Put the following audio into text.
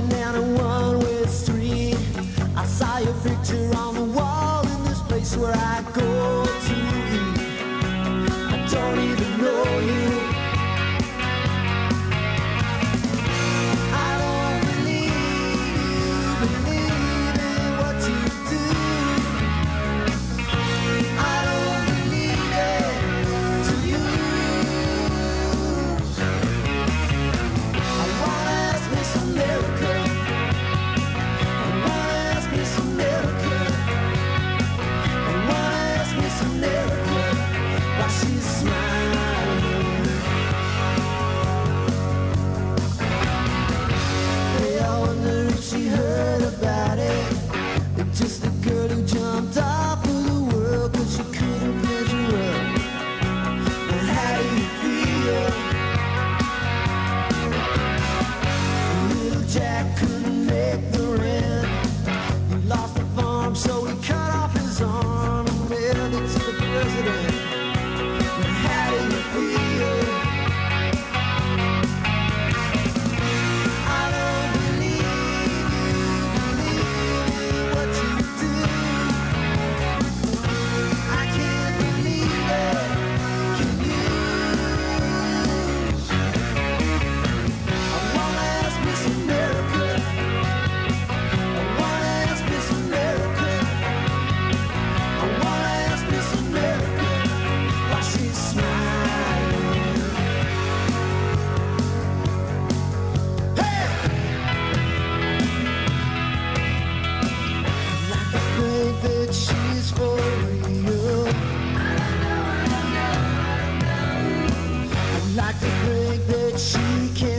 down a one-way street. I saw your picture on the wall in this place where I go. that she can